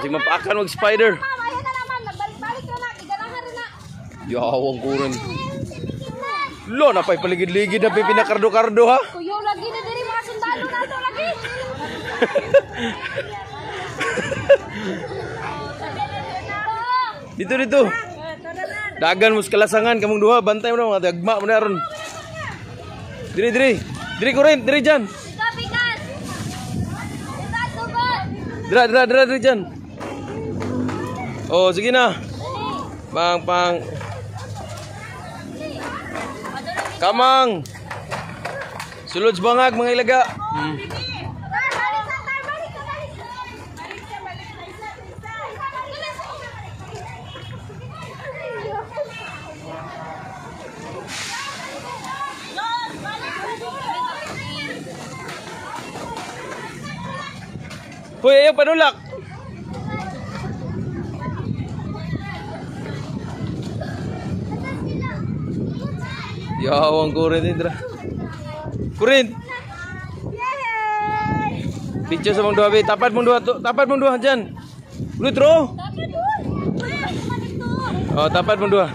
Kasi mapakan mag spider. Na rin na. Yawang kurin. Lo, napay paligid-ligid na pinakardo-kardo ha. Kuyo lagi na diri mga sundalo na to lagi. Dito dito. Dagan mo sa kalasangan kamong duha, bantay mo na mga dagma mo na ron. Diri diri. Diri kurin, diri dyan. Dira dira dira diri dyan. Oh, sige na. Pang pang. Kamang. Sulod bangag mga ilaga. Hmm. Hoy, ayaw panulak. Yawang kurin din dira. Kurin. Picture sa mong duha, be. Tapat to- tapat mong duha dyan. Ulit, ro. Oh, tapat mong duha.